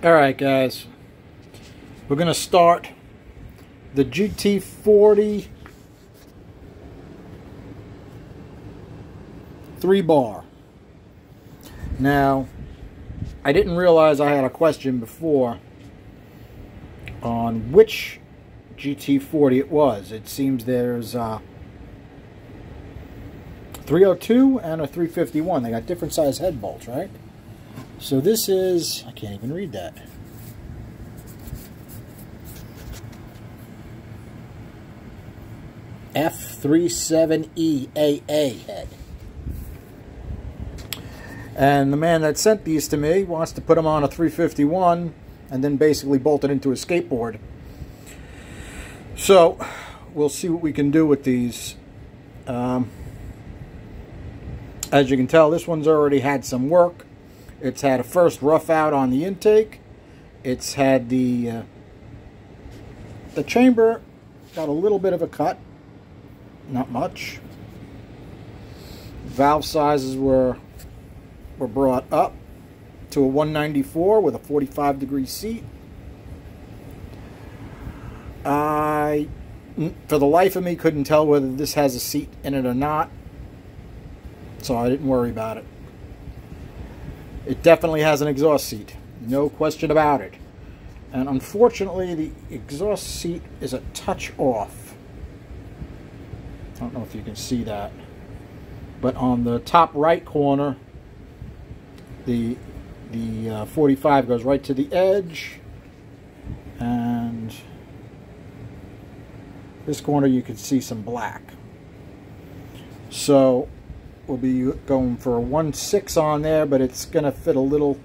All right, guys. We're going to start the GT40 three bar. Now, I didn't realize I had a question before on which GT40 it was. It seems there's uh, a 302 and a 351. They got different size head bolts, right? So this is, I can't even read that. F37EAA head. And the man that sent these to me wants to put them on a 351 and then basically bolt it into a skateboard. So we'll see what we can do with these. Um, as you can tell, this one's already had some work. It's had a first rough out on the intake. It's had the uh, the chamber got a little bit of a cut, not much. Valve sizes were were brought up to a 194 with a 45 degree seat. I, for the life of me, couldn't tell whether this has a seat in it or not, so I didn't worry about it. It definitely has an exhaust seat, no question about it. And unfortunately, the exhaust seat is a touch off. I don't know if you can see that. But on the top right corner, the the uh, 45 goes right to the edge and this corner you can see some black so we'll be going for a 1.6 on there but it's going to fit a little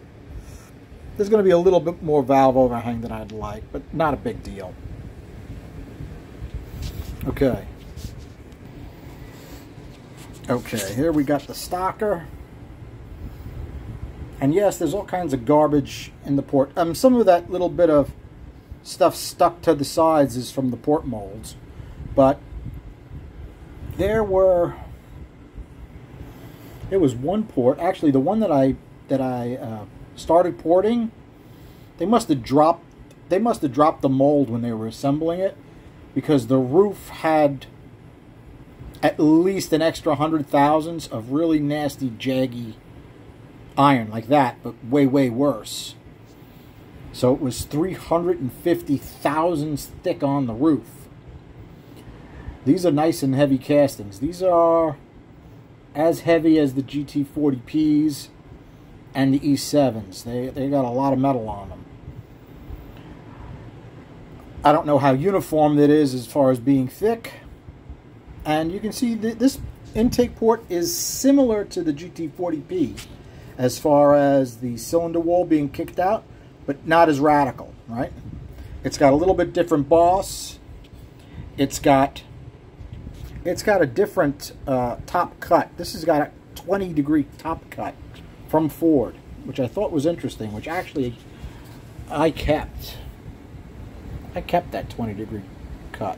there's going to be a little bit more valve overhang than I'd like but not a big deal okay okay here we got the stocker and yes, there's all kinds of garbage in the port. Um, some of that little bit of stuff stuck to the sides is from the port molds. But there were, there was one port, actually the one that I, that I uh, started porting, they must have dropped, they must have dropped the mold when they were assembling it because the roof had at least an extra hundred thousands of really nasty, jaggy iron like that, but way, way worse. So it was 350 thousandths thick on the roof. These are nice and heavy castings. These are as heavy as the GT40Ps and the E7s. They, they got a lot of metal on them. I don't know how uniform that is as far as being thick. And you can see that this intake port is similar to the GT40P as far as the cylinder wall being kicked out, but not as radical, right? It's got a little bit different boss. It's got it's got a different uh, top cut. This has got a 20 degree top cut from Ford, which I thought was interesting, which actually I kept. I kept that 20 degree cut.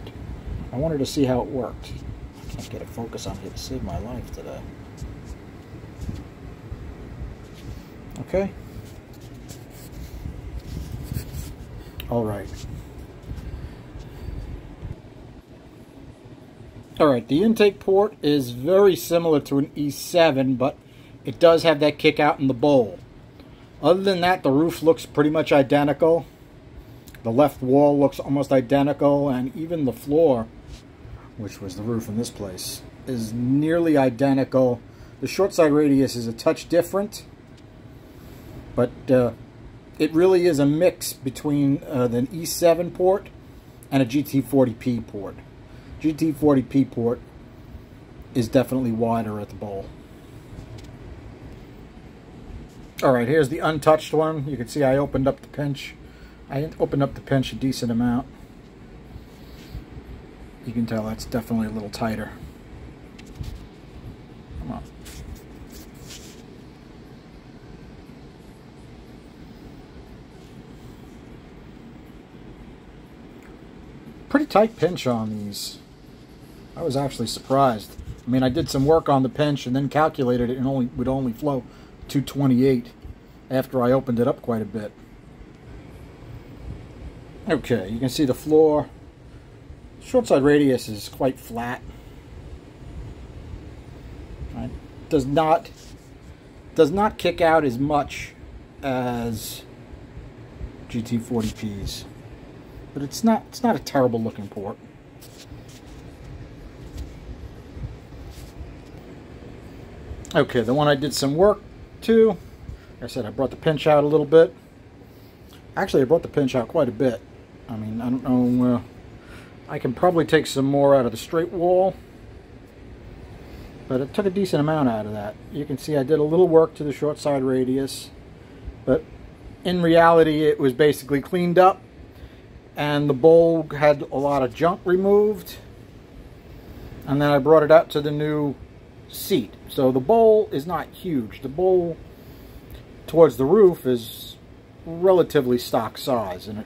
I wanted to see how it worked. I can't get a focus on it to save my life today. Okay? All right. All right, the intake port is very similar to an E7, but it does have that kick out in the bowl. Other than that, the roof looks pretty much identical. The left wall looks almost identical, and even the floor, which was the roof in this place, is nearly identical. The short side radius is a touch different, but uh, it really is a mix between uh, an E7 port and a GT40P port. GT40P port is definitely wider at the bowl. Alright, here's the untouched one. You can see I opened up the pinch. I opened up the pinch a decent amount. You can tell that's definitely a little tighter. Come on. pretty tight pinch on these. Was actually surprised. I mean, I did some work on the pinch and then calculated it and only would only flow 228 after I opened it up quite a bit. Okay, you can see the floor. Short side radius is quite flat. Right. Does not does not kick out as much as GT40Ps. But it's not it's not a terrible looking port. Okay, the one I did some work to, like I said, I brought the pinch out a little bit. Actually, I brought the pinch out quite a bit. I mean, I don't know, uh, I can probably take some more out of the straight wall. But it took a decent amount out of that. You can see I did a little work to the short side radius. But in reality, it was basically cleaned up. And the bowl had a lot of junk removed. And then I brought it out to the new seat. So the bowl is not huge. The bowl towards the roof is relatively stock size. And it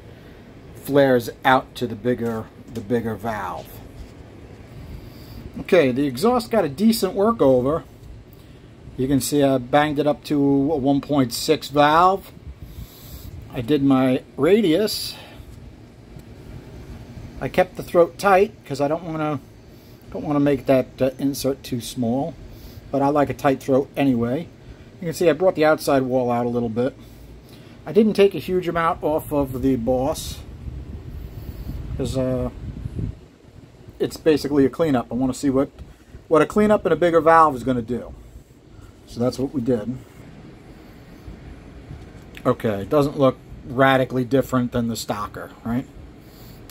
flares out to the bigger, the bigger valve. Okay, the exhaust got a decent workover. You can see I banged it up to a 1.6 valve. I did my radius. I kept the throat tight because I don't want to don't want to make that uh, insert too small, but I like a tight throat anyway. You can see I brought the outside wall out a little bit. I didn't take a huge amount off of the boss because uh, it's basically a cleanup. I want to see what, what a cleanup and a bigger valve is going to do. So that's what we did. Okay, it doesn't look radically different than the stocker, right?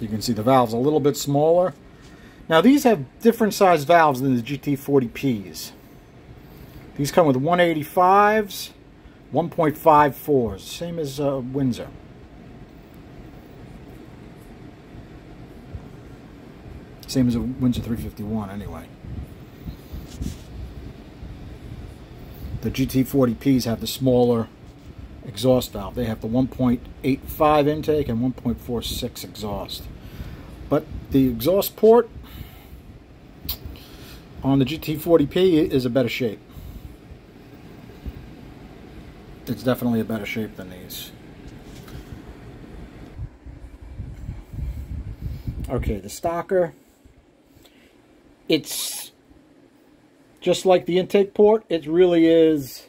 You can see the valve's a little bit smaller. Now these have different size valves than the GT40Ps. These come with 185s, 1.54s, same as uh, Windsor. Same as a Windsor 351 anyway. The GT40Ps have the smaller exhaust valve. They have the 1.85 intake and 1.46 exhaust. But the exhaust port on the GT40P is a better shape. It's definitely a better shape than these. Okay, the stocker it's just like the intake port, it really is,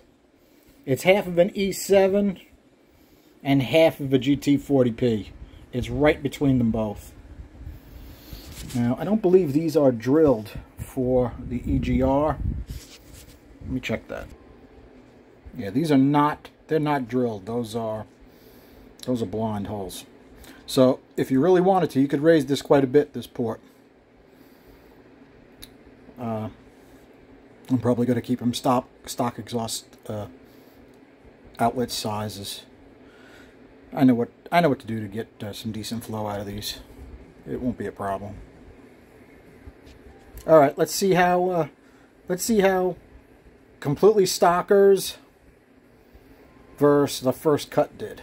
it's half of an E7 and half of a GT40P. It's right between them both. Now, I don't believe these are drilled for the EGR. Let me check that. Yeah, these are not, they're not drilled. Those are, those are blind holes. So, if you really wanted to, you could raise this quite a bit, this port. Uh, I'm probably going to keep them stock, stock exhaust uh, outlet sizes. I know what I know what to do to get uh, some decent flow out of these. It won't be a problem. All right, let's see how uh, let's see how completely stockers versus the first cut did.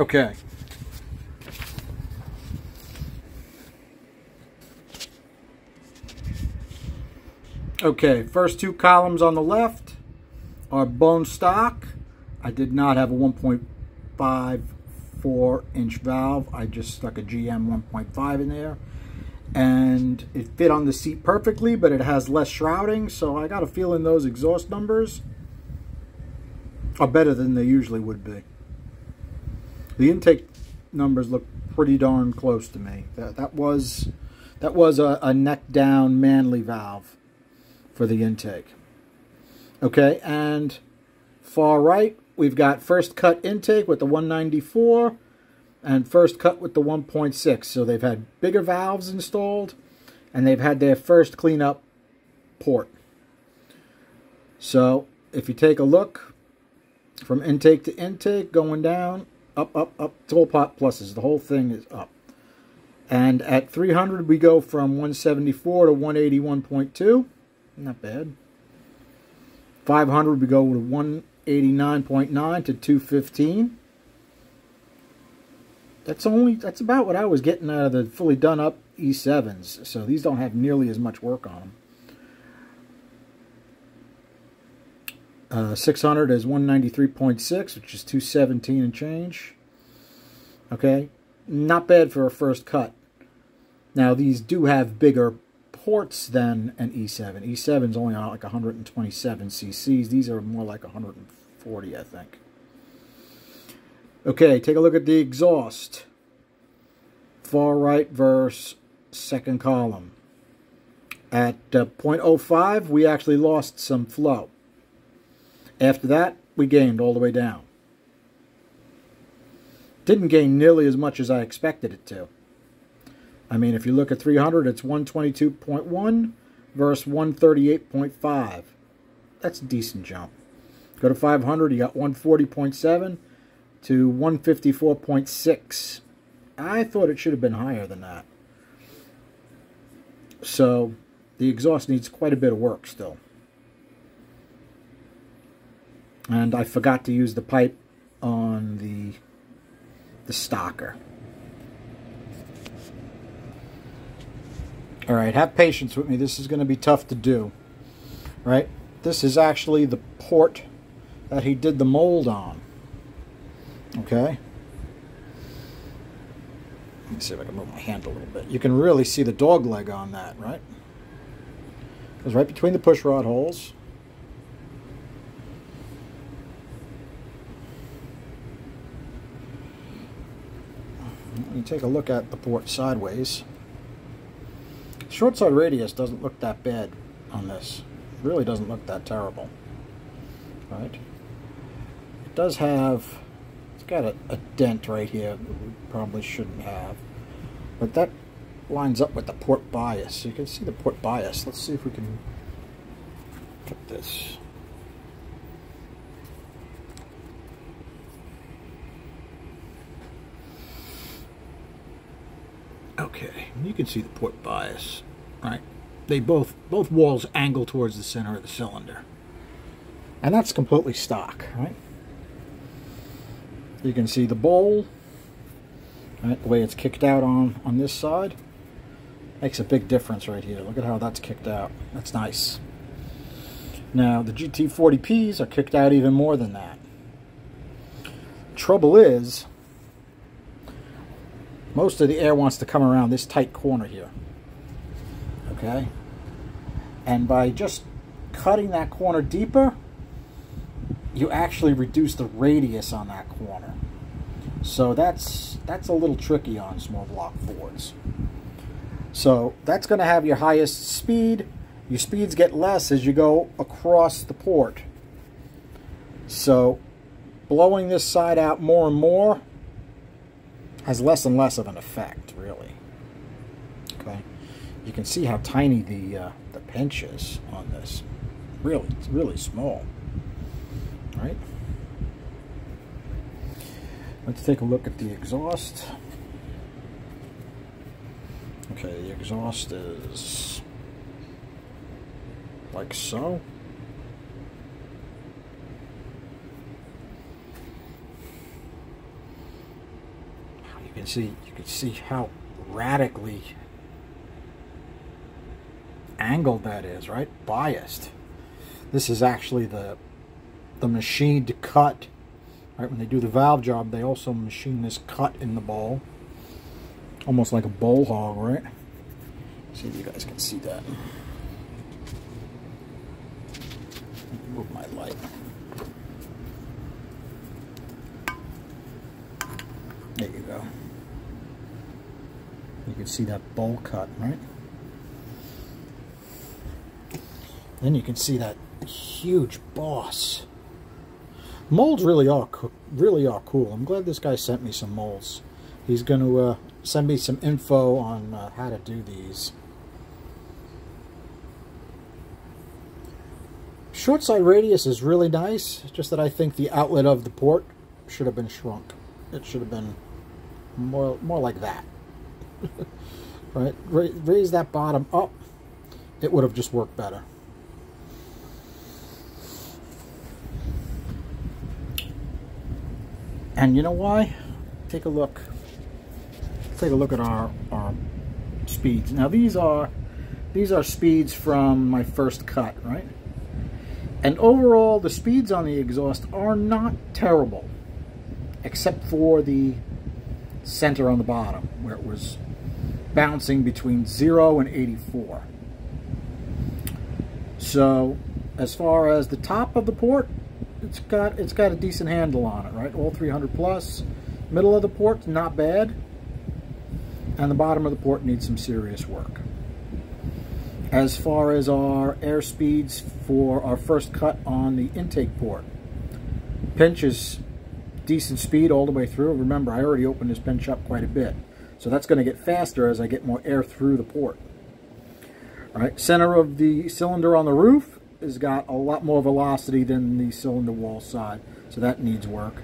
Okay. Okay, first two columns on the left are bone stock. I did not have a 1.54 inch valve. I just stuck a GM 1.5 in there. And it fit on the seat perfectly, but it has less shrouding, so I got a feeling those exhaust numbers are better than they usually would be. The intake numbers look pretty darn close to me. That, that was that was a, a neck down Manley valve for the intake. Okay, and far right, we've got first cut intake with the 194 and first cut with the 1.6. So they've had bigger valves installed and they've had their first cleanup port. So if you take a look from intake to intake, going down, up, up, up, it's pot pluses. The whole thing is up. And at 300, we go from 174 to 181.2. Not bad. 500 we go to 189.9 to 215. That's only that's about what I was getting out of the fully done up E7s. So these don't have nearly as much work on them. Uh, 600 is 193.6, which is 217 and change. Okay, not bad for a first cut. Now these do have bigger ports than an E7. E7 is only on like 127 cc's. These are more like 140, I think. Okay, take a look at the exhaust. Far right verse, second column. At uh, 0.05, we actually lost some flow. After that, we gained all the way down. Didn't gain nearly as much as I expected it to. I mean, if you look at 300, it's 122.1 versus 138.5. That's a decent jump. Go to 500, you got 140.7 to 154.6. I thought it should have been higher than that. So the exhaust needs quite a bit of work still. And I forgot to use the pipe on the the stocker. All right, have patience with me. This is going to be tough to do. Right? This is actually the port that he did the mold on. Okay? Let me see if I can move my hand a little bit. You can really see the dog leg on that, right? Goes right between the push rod holes. You take a look at the port sideways. Short side radius doesn't look that bad on this. It really doesn't look that terrible. Right? It does have, it's got a, a dent right here that we probably shouldn't have. But that lines up with the port bias. You can see the port bias. Let's see if we can put this. Okay, you can see the port bias, right? They both both walls angle towards the center of the cylinder. And that's completely stock, right? You can see the bowl, right, the way it's kicked out on, on this side. Makes a big difference right here. Look at how that's kicked out. That's nice. Now, the GT40Ps are kicked out even more than that. Trouble is, most of the air wants to come around this tight corner here. Okay? And by just cutting that corner deeper, you actually reduce the radius on that corner. So that's that's a little tricky on small block Fords. So that's going to have your highest speed. Your speeds get less as you go across the port. So blowing this side out more and more has less and less of an effect, really. Okay, you can see how tiny the uh, the pinch is on this. Really, really small. Right. Let's take a look at the exhaust. Okay, the exhaust is like so. You can see you can see how radically angled that is, right? Biased. This is actually the the machined cut. Right, when they do the valve job, they also machine this cut in the ball. Almost like a bowl hog, right? See if you guys can see that. Move my light. There you go. You can see that bowl cut, right? Then you can see that huge boss. Molds really are really are cool. I'm glad this guy sent me some molds. He's going to uh, send me some info on uh, how to do these. Short side radius is really nice, just that I think the outlet of the port should have been shrunk. It should have been more more like that. right? Raise that bottom up. It would have just worked better. And you know why? Take a look. Take a look at our, our speeds. Now these are these are speeds from my first cut, right? And overall, the speeds on the exhaust are not terrible, except for the center on the bottom where it was bouncing between 0 and 84. So as far as the top of the port, it's got it's got a decent handle on it, right? All 300 plus. Middle of the port, not bad. And the bottom of the port needs some serious work. As far as our air speeds for our first cut on the intake port, pinch is decent speed all the way through. Remember, I already opened this pinch up quite a bit. So that's going to get faster as I get more air through the port. All right, center of the cylinder on the roof has got a lot more velocity than the cylinder wall side. So that needs work.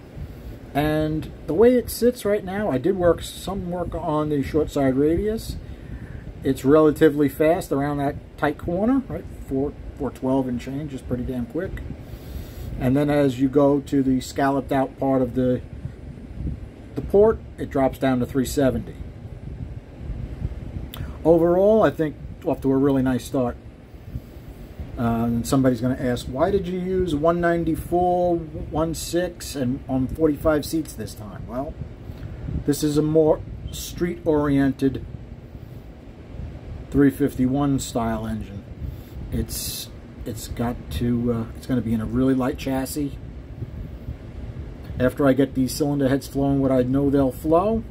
And the way it sits right now, I did work some work on the short side radius. It's relatively fast around that tight corner, right? 4, 412 and change is pretty damn quick. And then as you go to the scalloped out part of the the port, it drops down to 370. Overall, I think off to a really nice start. Uh, somebody's going to ask, why did you use 194, 16, and on 45 seats this time? Well, this is a more street-oriented 351 style engine. It's it's got to uh, it's going to be in a really light chassis. After I get these cylinder heads flowing what I know they'll flow,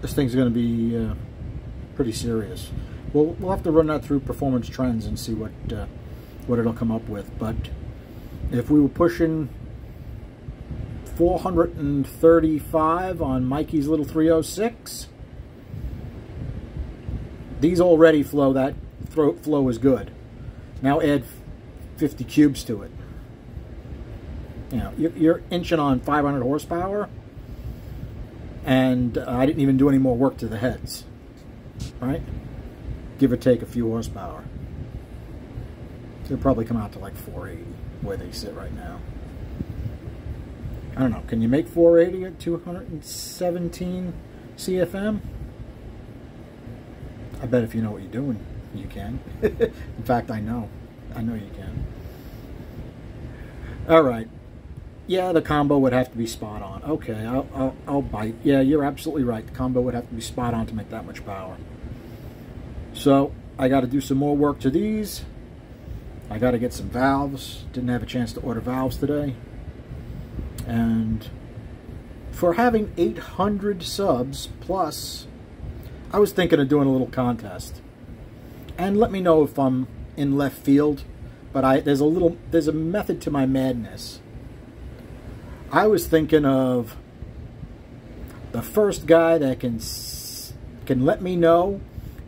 this thing's going to be uh, pretty serious. We'll, we'll have to run that through performance trends and see what uh, what it'll come up with. But if we were pushing 435 on Mikey's little 306, these already flow that throat flow is good. Now add 50 cubes to it. You know, you're inching on 500 horsepower, and I didn't even do any more work to the heads, right? Give or take a few horsepower. They'll probably come out to like 480 where they sit right now. I don't know. Can you make 480 at 217 CFM? I bet if you know what you're doing, you can. In fact, I know. I know you can. All right. Yeah, the combo would have to be spot on. Okay, I'll, I'll, I'll bite. Yeah, you're absolutely right. The combo would have to be spot on to make that much power. So, I got to do some more work to these. I got to get some valves. Didn't have a chance to order valves today. And for having 800 subs plus, I was thinking of doing a little contest. And let me know if I'm in left field. But I there's a little there's a method to my madness. I was thinking of the first guy that can can let me know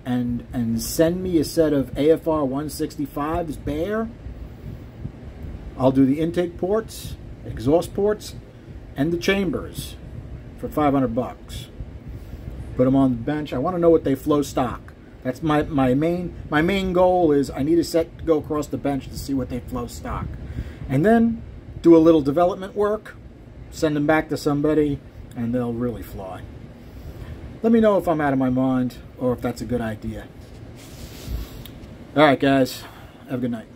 and and send me a set of AFR 165s bare. I'll do the intake ports, exhaust ports, and the chambers for 500 bucks. Put them on the bench. I want to know what they flow stock. That's my, my main my main goal is I need a set to go across the bench to see what they flow stock. And then do a little development work, send them back to somebody, and they'll really fly. Let me know if I'm out of my mind or if that's a good idea. All right, guys. Have a good night.